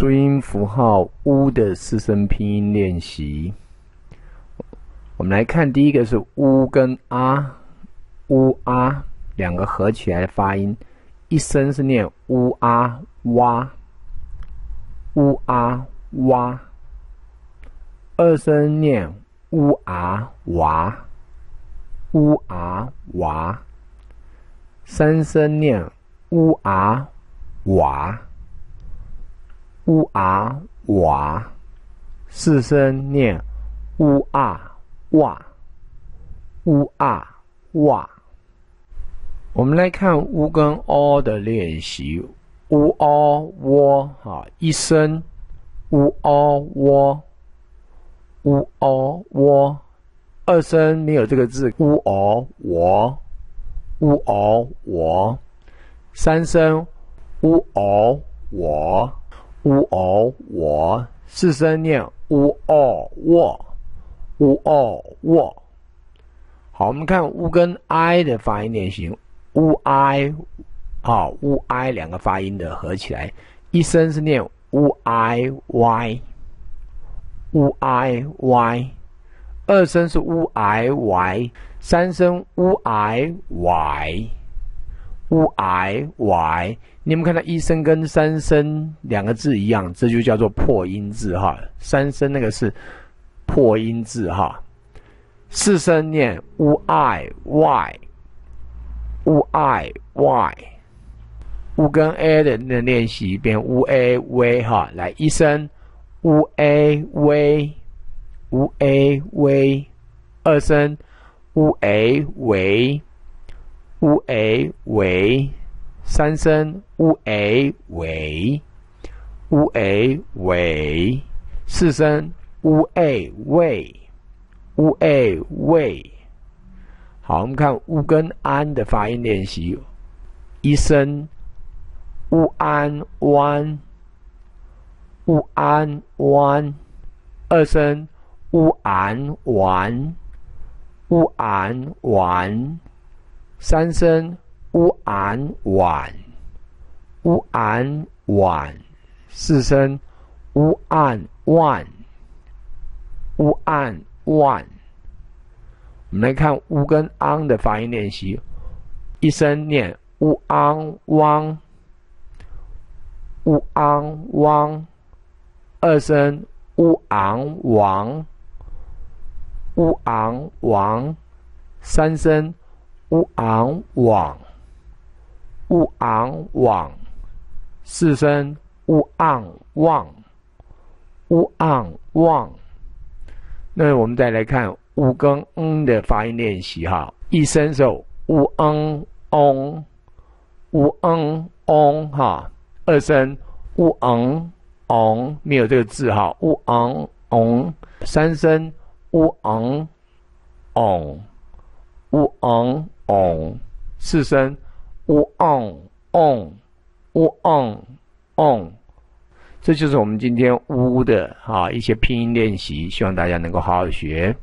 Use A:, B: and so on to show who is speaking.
A: 注音符号“乌”的四声拼音练习。我们来看第一个是“乌”跟“啊”，“乌啊”两个合起来的发音，一声是念“乌啊哇”，“乌啊哇”，二声念“乌啊哇”，“乌啊哇”，三声念“乌啊哇”。乌啊哇，四声念乌啊哇，乌啊哇。我们来看乌跟哦的练习，乌哦喔哈，一声乌哦喔，乌哦喔，二声没有这个字，乌哦我，乌哦我，三声乌哦我。乌哦我四声念乌哦我乌哦我，好，我们看乌跟 i 的发音练习，乌 i 好乌 i 两个发音的合起来，一声是念乌 i y 乌 i y，二声是乌 i y，三声乌 i y。乌 i y，你们看到一声跟三声两个字一样，这就叫做破音字哈。三声那个是破音字哈。四声念乌 i y，乌 i y，乌跟 a 的那练习变乌 a v 哈。来一声乌 a v，乌 a v，二声乌 a v。乌 a 为三声，乌 a 为乌 a 为四声，乌 a 为乌 a 为。好，我们看乌跟安的发音练习。一声乌安弯，乌安弯。二声乌安完，乌安完。三声乌安晚，乌安晚；四声乌安万，乌安万。我们来看乌跟昂的发音练习，一声念乌昂汪，乌昂汪；二声乌昂王，乌昂王；三声。乌昂网，乌昂网，四声乌昂旺，乌昂旺。那我们再来看乌跟嗯的发音练习哈，一声手乌嗯嗡，乌嗯嗡哈，二声乌嗯嗡，没有这个字哈，乌嗯嗡，三声乌嗯嗡，乌昂昂，四声，o on on o on on，这就是我们今天乌的啊一些拼音练习，希望大家能够好好学。